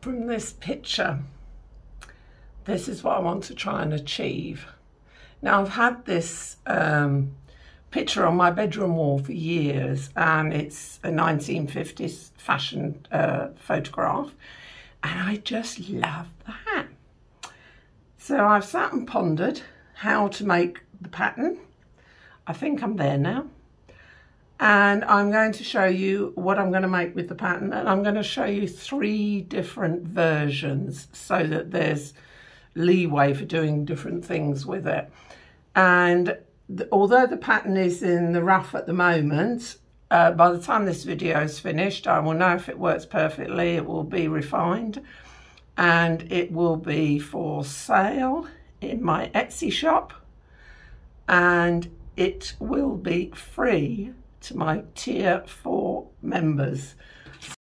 from this picture, this is what I want to try and achieve. Now I've had this um, picture on my bedroom wall for years and it's a 1950s fashion uh, photograph and I just love that. So I've sat and pondered how to make the pattern. I think I'm there now. And I'm going to show you what I'm going to make with the pattern and I'm going to show you three different versions so that there's leeway for doing different things with it. And although the pattern is in the rough at the moment, uh, by the time this video is finished, I will know if it works perfectly, it will be refined and it will be for sale in my Etsy shop and it will be free to my tier 4 members.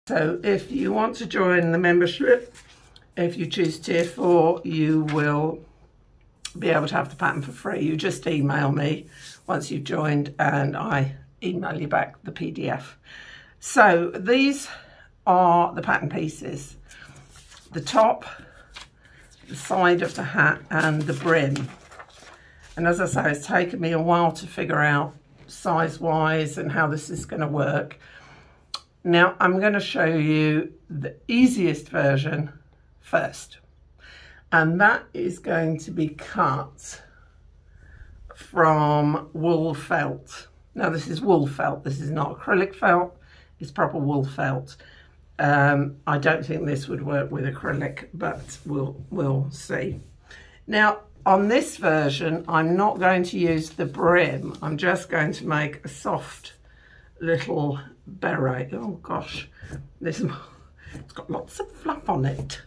So if you want to join the membership, if you choose tier 4, you will be able to have the pattern for free. You just email me once you've joined and I email you back the PDF. So these are the pattern pieces. The top, the side of the hat and the brim. And as I say, it's taken me a while to figure out size-wise and how this is going to work. Now I'm going to show you the easiest version first and that is going to be cut from wool felt. Now this is wool felt, this is not acrylic felt, it's proper wool felt. Um, I don't think this would work with acrylic, but we'll, we'll see. Now on this version, I'm not going to use the brim, I'm just going to make a soft little beret. Oh gosh, this it's got lots of fluff on it.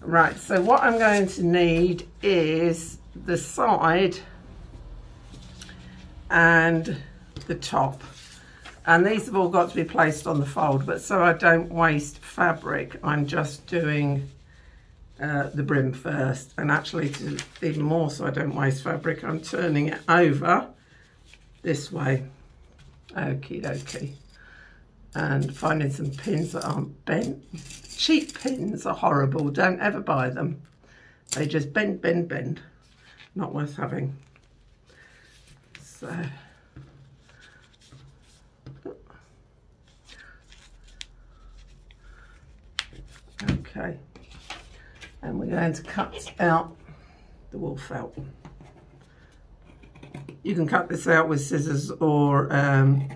Right, so what I'm going to need is the side and the top. And these have all got to be placed on the fold, but so I don't waste fabric, I'm just doing uh, the brim first. And actually, to, even more so I don't waste fabric, I'm turning it over this way. Okie dokie. And finding some pins that aren't bent cheap pins are horrible. Don't ever buy them. They just bend, bend, bend. Not worth having. So... Okay. And we're going to cut out the wool felt. You can cut this out with scissors or um,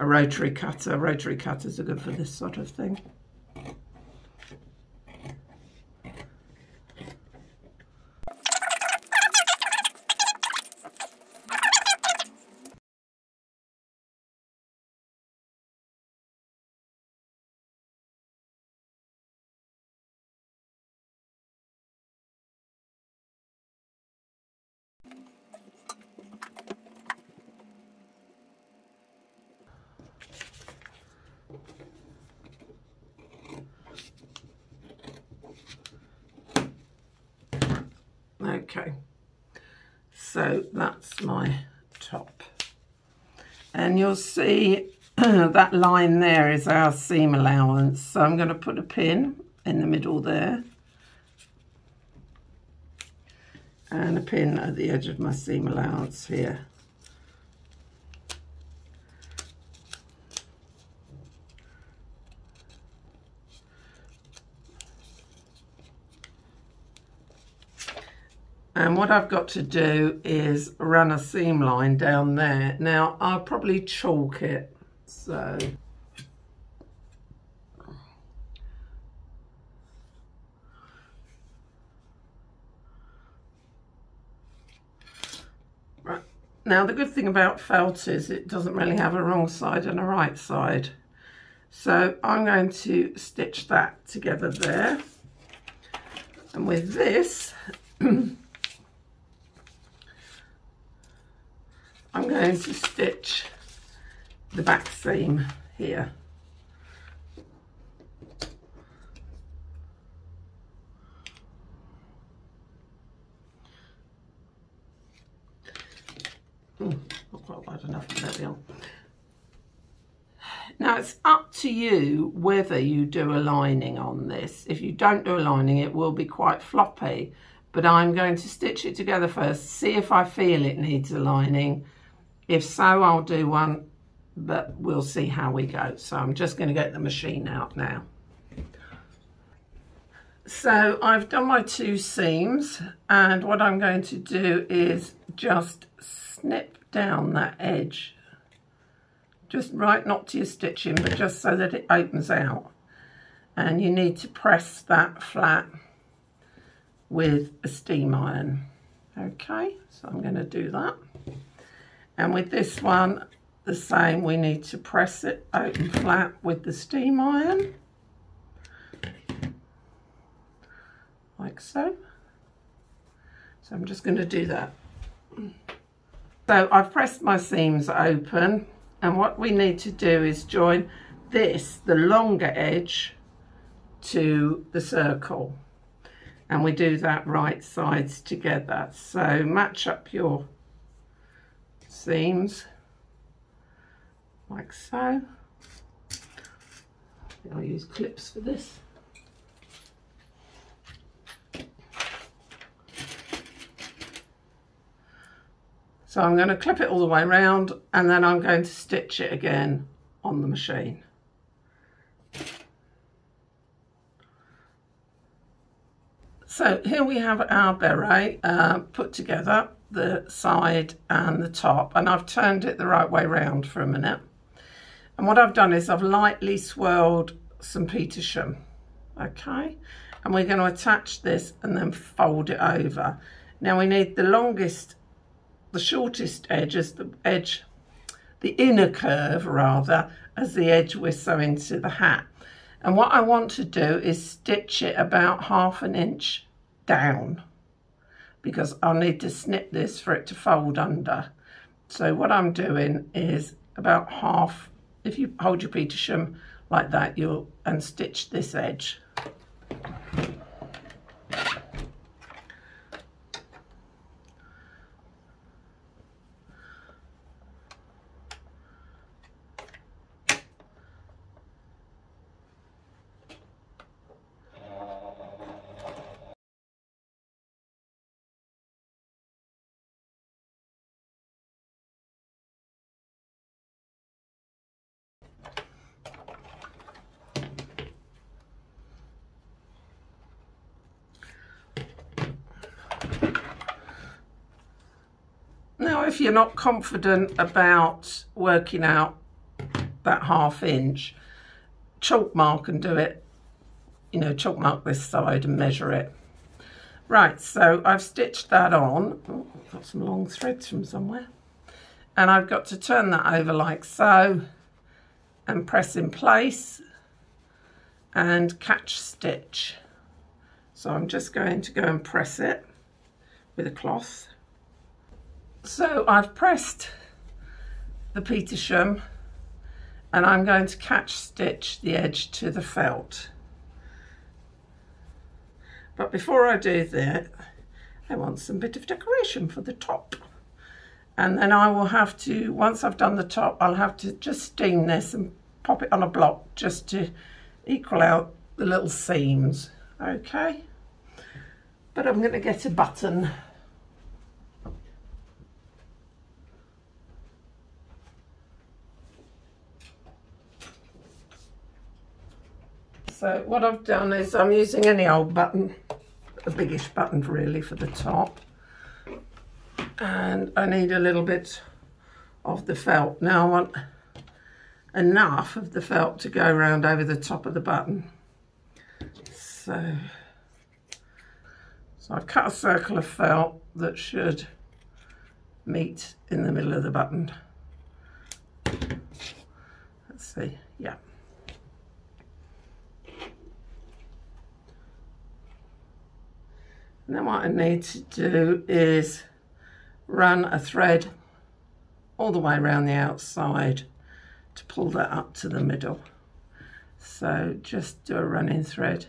a rotary cutter. Rotary cutters are good for this sort of thing. Okay, so that's my top. And you'll see that line there is our seam allowance. So I'm going to put a pin in the middle there. And a pin at the edge of my seam allowance here. And what I've got to do is run a seam line down there. Now, I'll probably chalk it, so... Right. Now, the good thing about felt is it doesn't really have a wrong side and a right side. So I'm going to stitch that together there. And with this, I'm going to stitch the back seam here. Not quite wide enough, Now it's up to you whether you do a lining on this. If you don't do a lining, it will be quite floppy, but I'm going to stitch it together first, see if I feel it needs a lining. If so, I'll do one, but we'll see how we go. So I'm just going to get the machine out now. So I've done my two seams and what I'm going to do is just snip down that edge. Just right, not to your stitching, but just so that it opens out. And you need to press that flat with a steam iron. Okay, so I'm going to do that. And with this one, the same, we need to press it open flat with the steam iron. like so. So I'm just going to do that. So I've pressed my seams open and what we need to do is join this, the longer edge, to the circle. And we do that right sides together. So match up your seams like so. I'll use clips for this. So I'm going to clip it all the way around and then I'm going to stitch it again on the machine. So here we have our beret uh, put together, the side and the top, and I've turned it the right way round for a minute. And what I've done is I've lightly swirled some Petersham, okay? And we're going to attach this and then fold it over. Now we need the longest the shortest edge as the edge, the inner curve rather, as the edge we're sewing to the hat. And what I want to do is stitch it about half an inch down because I'll need to snip this for it to fold under. So what I'm doing is about half, if you hold your Petersham like that, you'll, and stitch this edge. If you're not confident about working out that half inch, chalk mark and do it, you know, chalk mark this side and measure it. Right, so I've stitched that on. Oh, got some long threads from somewhere. And I've got to turn that over like so and press in place and catch stitch. So I'm just going to go and press it with a cloth so I've pressed the Petersham and I'm going to catch stitch the edge to the felt. But before I do that, I want some bit of decoration for the top. And then I will have to, once I've done the top, I'll have to just steam this and pop it on a block just to equal out the little seams, okay? But I'm gonna get a button So what I've done is I'm using any old button, a biggish button really for the top. And I need a little bit of the felt. Now I want enough of the felt to go around over the top of the button. So, so I've cut a circle of felt that should meet in the middle of the button. Let's see, yeah. And then what I need to do is run a thread all the way around the outside to pull that up to the middle. So just do a running thread.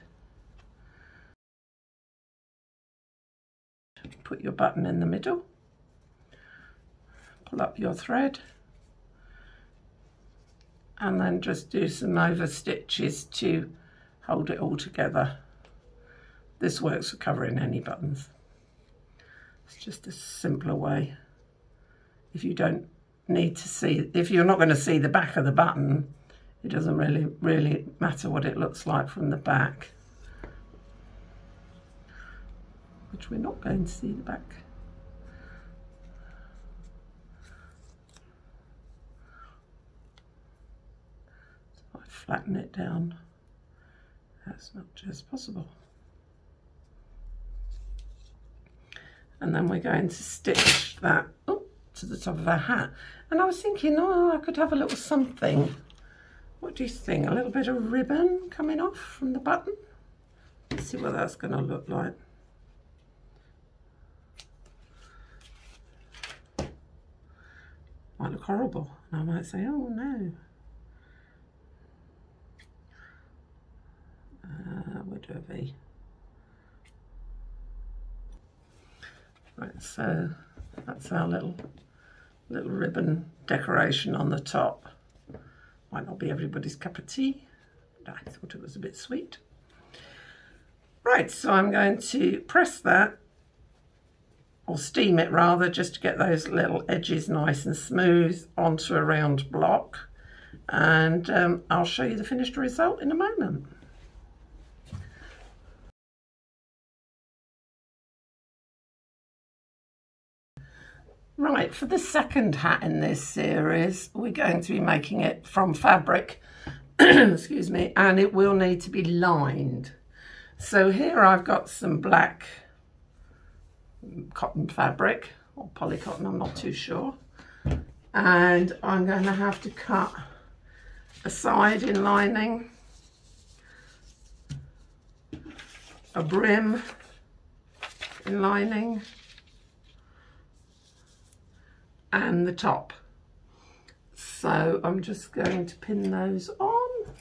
Put your button in the middle. Pull up your thread. and then just do some over stitches to hold it all together. This works for covering any buttons. It's just a simpler way. If you don't need to see, if you're not going to see the back of the button, it doesn't really, really matter what it looks like from the back. Which we're not going to see the back. So I flatten it down as much as possible. And then we're going to stitch that oh, to the top of our hat. And I was thinking, oh, I could have a little something. What do you think? A little bit of ribbon coming off from the button? Let's see what that's going to look like. Might look horrible. And I might say, oh no. Uh, we'll do a V. Right, so that's our little little ribbon decoration on the top. Might not be everybody's cup of tea, but I thought it was a bit sweet. Right, so I'm going to press that, or steam it rather, just to get those little edges nice and smooth onto a round block. And um, I'll show you the finished result in a moment. Right, for the second hat in this series, we're going to be making it from fabric, excuse me, and it will need to be lined. So here I've got some black cotton fabric, or polycotton, I'm not too sure. And I'm going to have to cut a side in lining, a brim in lining, and the top. So I'm just going to pin those on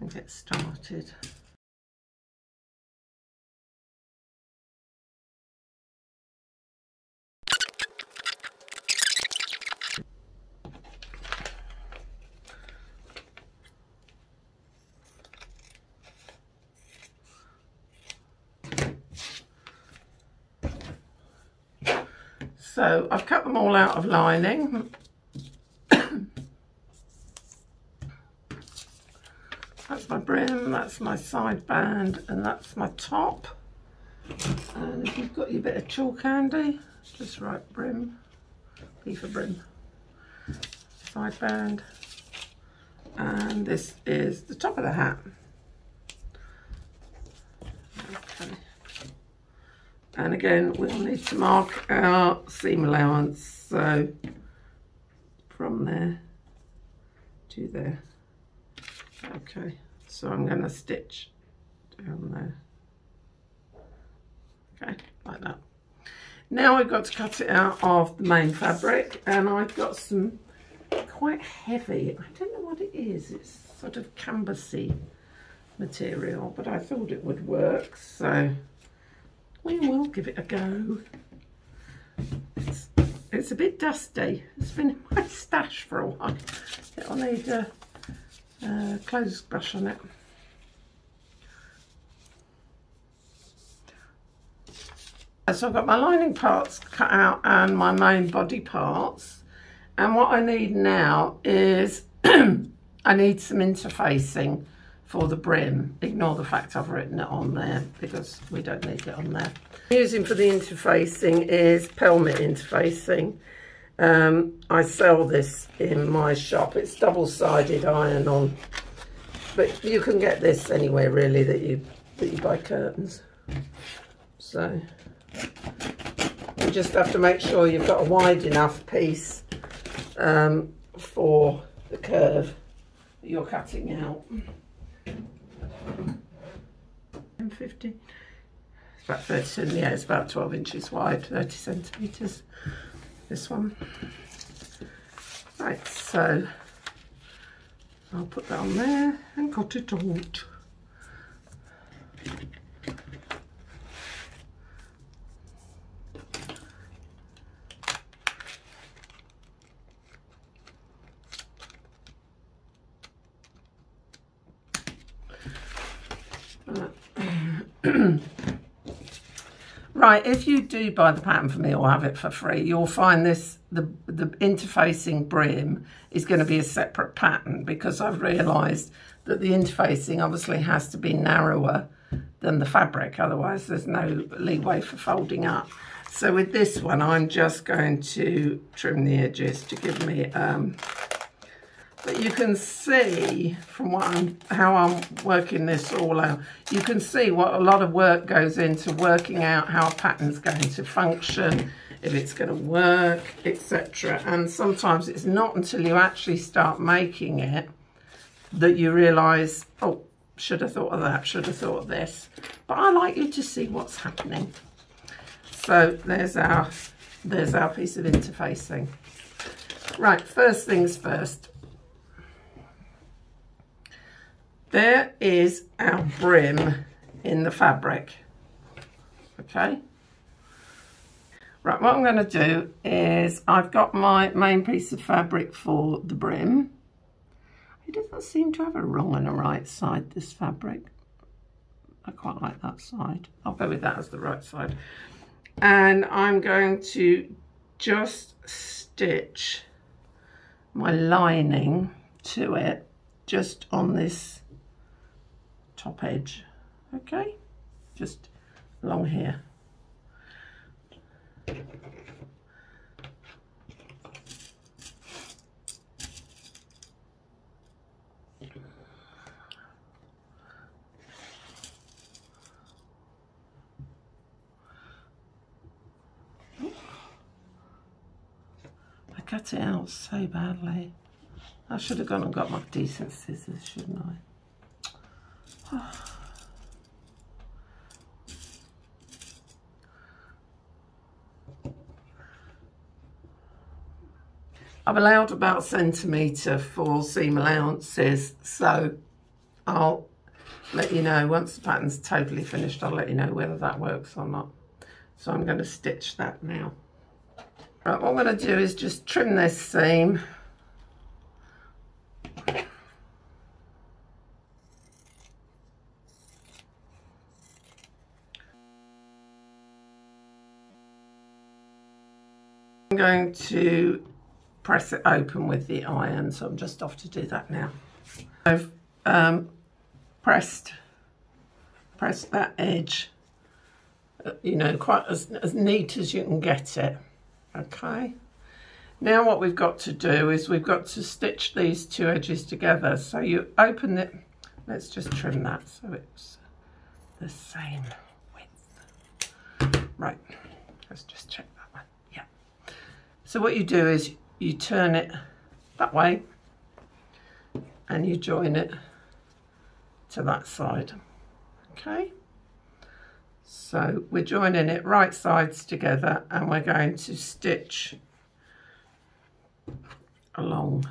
and get started. So I've cut them all out of lining. that's my brim, that's my side band, and that's my top. And if you've got your bit of chalk handy, just write brim, B for brim, side band, and this is the top of the hat. And again, we'll need to mark our seam allowance. So from there to there. Okay, so I'm going to stitch down there. Okay, like that. Now we've got to cut it out of the main fabric and I've got some quite heavy, I don't know what it is, it's sort of canvasy material, but I thought it would work, so we will give it a go. It's, it's a bit dusty. It's been in my stash for a while. It'll need a, a clothes brush on it. So I've got my lining parts cut out and my main body parts. And what I need now is I need some interfacing for the brim. Ignore the fact I've written it on there because we don't need it on there. Using for the interfacing is Pelmet interfacing. Um, I sell this in my shop. It's double-sided iron-on, but you can get this anywhere really that you that you buy curtains. So you just have to make sure you've got a wide enough piece um, for the curve you're cutting out. 50 it's about 30 yeah it's about 12 inches wide 30 centimeters this one. Right so I'll put that on there and cut it out Right, if you do buy the pattern for me or have it for free, you'll find this, the, the interfacing brim is going to be a separate pattern because I've realised that the interfacing obviously has to be narrower than the fabric, otherwise there's no leeway for folding up. So with this one, I'm just going to trim the edges to give me um, but you can see from what I'm, how I'm working this all out, you can see what a lot of work goes into working out how a pattern's going to function, if it's going to work, etc. And sometimes it's not until you actually start making it that you realise, oh, should have thought of that, should have thought of this. But I like you to see what's happening. So there's our, there's our piece of interfacing. Right, first things first. There is our brim in the fabric. Okay. Right, what I'm going to do is I've got my main piece of fabric for the brim. It doesn't seem to have a wrong and a right side, this fabric. I quite like that side. I'll go with that as the right side. And I'm going to just stitch my lining to it just on this top edge okay just along here I cut it out so badly. I should have gone and got my decent scissors, shouldn't I? I've allowed about a centimetre for seam allowances, so I'll let you know once the pattern's totally finished, I'll let you know whether that works or not. So I'm going to stitch that now. Right, what I'm going to do is just trim this seam I'm going to press it open with the iron, so I'm just off to do that now. I've um, pressed, pressed that edge, uh, you know, quite as, as neat as you can get it, okay? Now what we've got to do is we've got to stitch these two edges together. So you open it, let's just trim that so it's the same width. Right, let's just check so what you do is you turn it that way and you join it to that side. Okay. So we're joining it right sides together and we're going to stitch along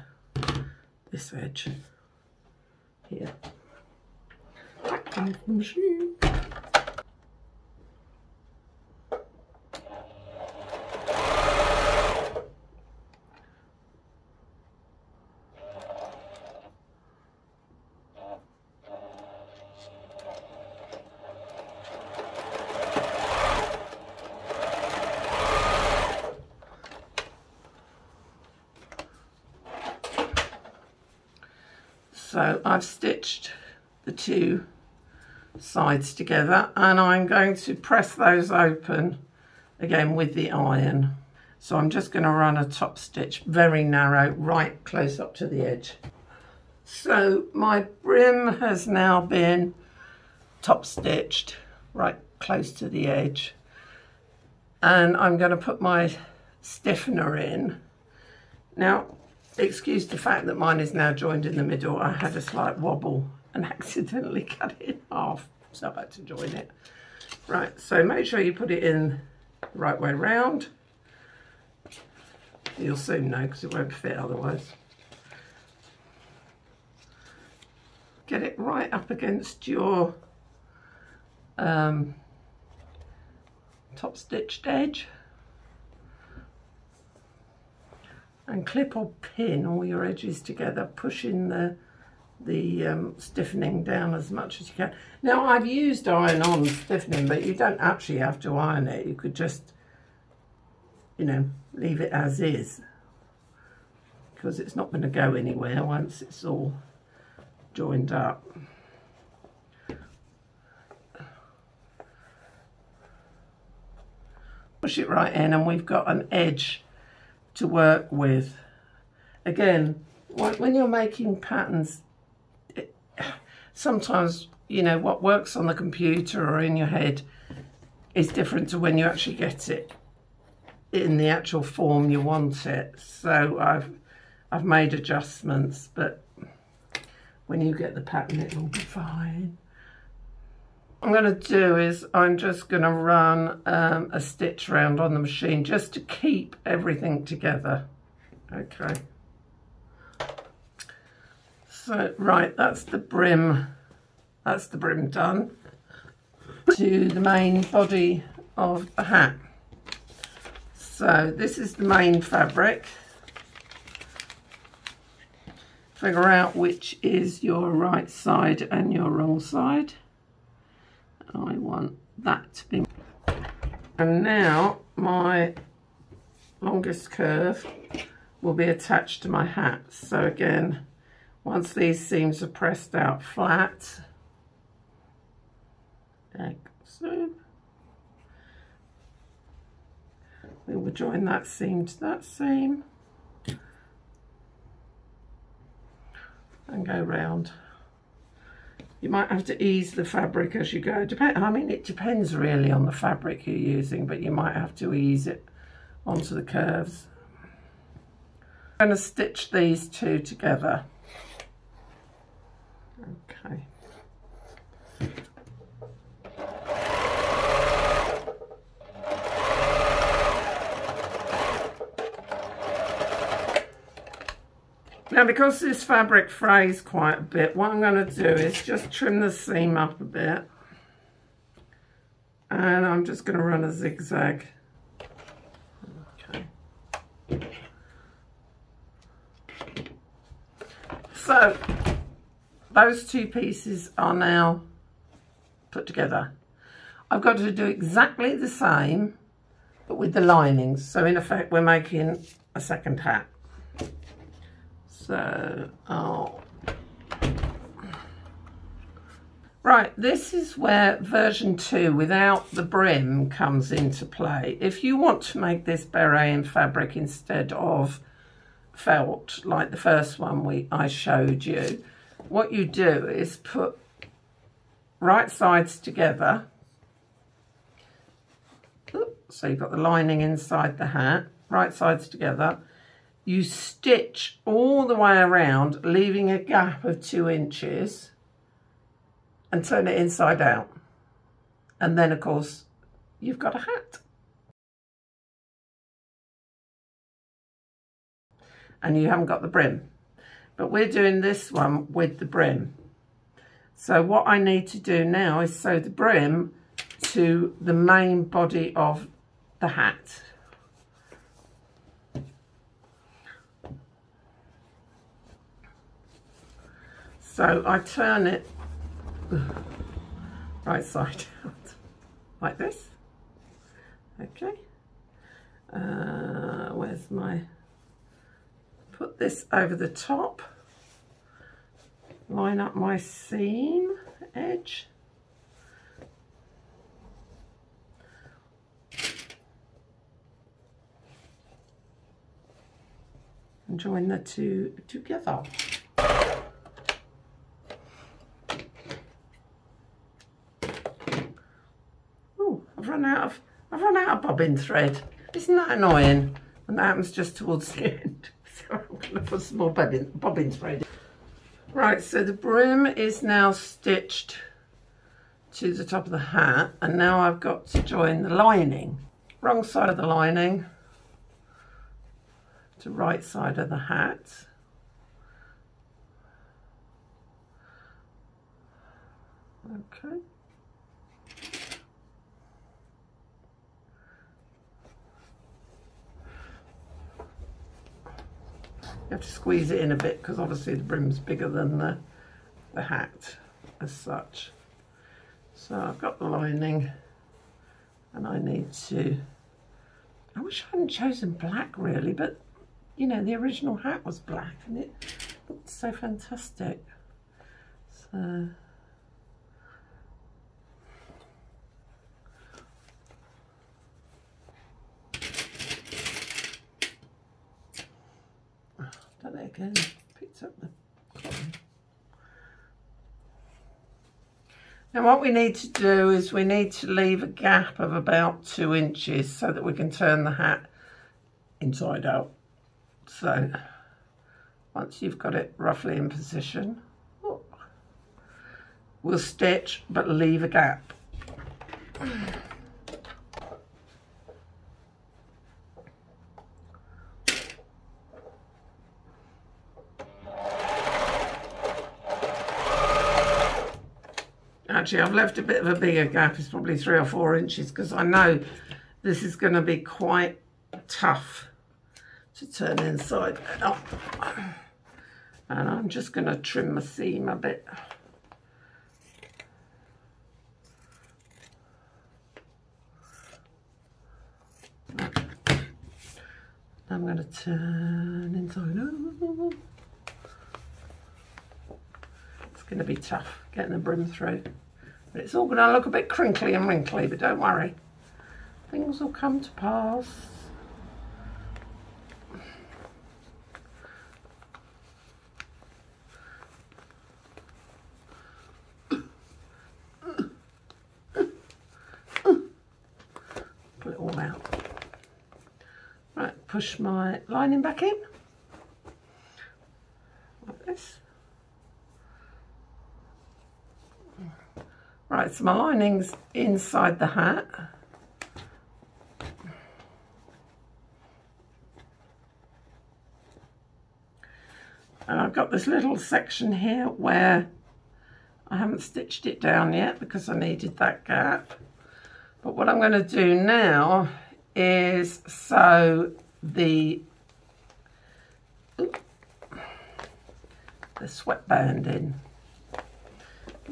this edge here. Back the machine. So I've stitched the two sides together and I'm going to press those open again with the iron. So I'm just going to run a top stitch very narrow right close up to the edge. So my brim has now been top stitched right close to the edge and I'm going to put my stiffener in. Now excuse the fact that mine is now joined in the middle. I had a slight wobble and accidentally cut it in half, so I've had to join it. Right, so make sure you put it in the right way round. You'll soon know because it won't fit otherwise. Get it right up against your um, top stitched edge. And clip or pin all your edges together pushing the the um, stiffening down as much as you can. Now I've used iron-on stiffening, but you don't actually have to iron it. You could just, you know, leave it as is because it's not going to go anywhere once it's all joined up. Push it right in and we've got an edge to work with. Again, when you're making patterns, it, sometimes, you know, what works on the computer or in your head is different to when you actually get it in the actual form you want it. So I've I've made adjustments, but when you get the pattern, it will be fine. I'm going to do is I'm just going to run um, a stitch round on the machine just to keep everything together. Okay. So, right, that's the brim. That's the brim done to the main body of the hat. So this is the main fabric. Figure out which is your right side and your wrong side. I want that to be. And now my longest curve will be attached to my hat. So again, once these seams are pressed out flat, like so, we will join that seam to that seam and go round. You might have to ease the fabric as you go. Depend I mean, it depends really on the fabric you're using, but you might have to ease it onto the curves. I'm going to stitch these two together. Okay. Now because this fabric frays quite a bit, what I'm going to do is just trim the seam up a bit. And I'm just going to run a zigzag. Okay. So, those two pieces are now put together. I've got to do exactly the same, but with the linings. So in effect, we're making a second hat. So, oh. Right, this is where version 2 without the brim comes into play. If you want to make this beret in fabric instead of felt, like the first one we I showed you, what you do is put right sides together. So you've got the lining inside the hat, right sides together, you stitch all the way around, leaving a gap of two inches and turn it inside out. And then, of course, you've got a hat. And you haven't got the brim. But we're doing this one with the brim. So what I need to do now is sew the brim to the main body of the hat. So I turn it right side out like this. Okay. Uh, where's my, put this over the top, line up my seam edge. And join the two together. Run out of I've run out of bobbin thread. Isn't that annoying? And that happens just towards the end. So I'm going to put some more bobbin, bobbin thread. Right, so the brim is now stitched to the top of the hat. And now I've got to join the lining. Wrong side of the lining to right side of the hat. Okay. Have to squeeze it in a bit because obviously the brim's bigger than the the hat as such. So I've got the lining and I need to, I wish I hadn't chosen black really, but you know, the original hat was black and it looked so fantastic. So done it again, picked up the cotton. Now what we need to do is we need to leave a gap of about two inches so that we can turn the hat inside out. So once you've got it roughly in position, we'll stitch but leave a gap. Actually, I've left a bit of a bigger gap. It's probably three or four inches because I know this is going to be quite tough to turn inside out. And I'm just going to trim my seam a bit. I'm going to turn inside out. It's going to be tough getting the brim through. It's all going to look a bit crinkly and wrinkly, but don't worry. Things will come to pass. Pull it all out. Right, push my lining back in. Like this. Right, so my lining's inside the hat. And I've got this little section here where I haven't stitched it down yet because I needed that gap. But what I'm going to do now is sew the the sweatband in.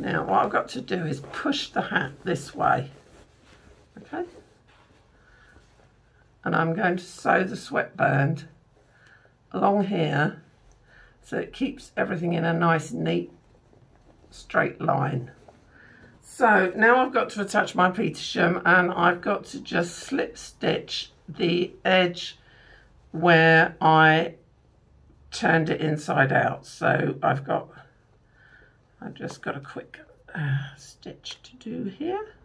Now what I've got to do is push the hat this way, okay? And I'm going to sew the sweatband along here so it keeps everything in a nice neat straight line. So now I've got to attach my Petersham and I've got to just slip stitch the edge where I turned it inside out. So I've got I've just got a quick uh, stitch to do here.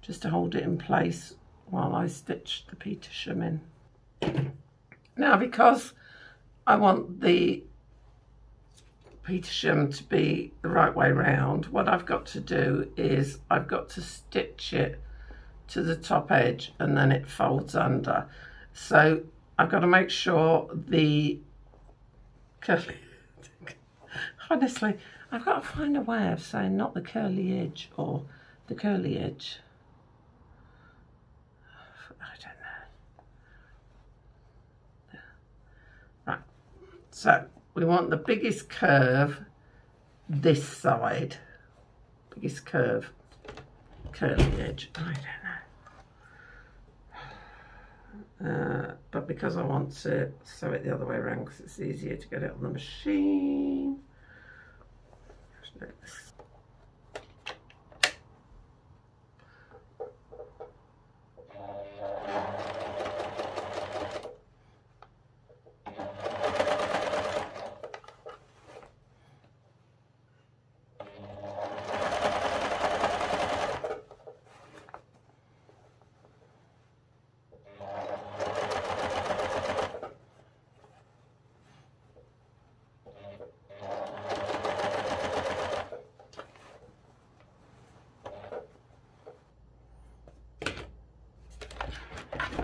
Just to hold it in place while I stitch the Petersham in. Now because I want the Petersham to be the right way round, what I've got to do is I've got to stitch it to the top edge and then it folds under. So I've got to make sure the curly honestly, I've got to find a way of saying not the curly edge or the curly edge. I don't know. Right, so we want the biggest curve this side. Biggest curve, curly edge. I don't know. Uh, but because I want to sew it the other way around because it's easier to get it on the machine 对。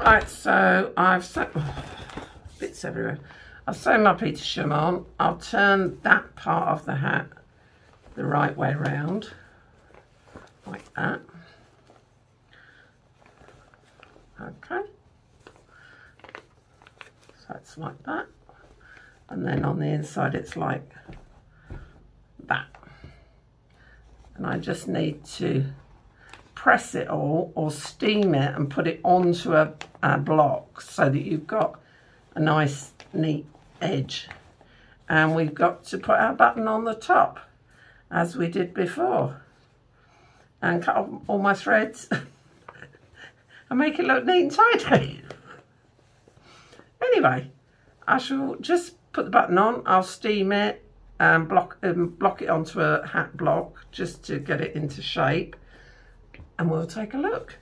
Right, so I've set oh, bits everywhere. I've sewn my Petersham on. I'll turn that part of the hat the right way round, like that. Okay. So it's like that. and then on the inside it's like that and I just need to press it all or steam it and put it onto a, a block so that you've got a nice neat edge. And we've got to put our button on the top as we did before and cut off all my threads and make it look neat and tidy. Anyway I shall just put the button on I'll steam it and block um, block it onto a hat block just to get it into shape and we'll take a look.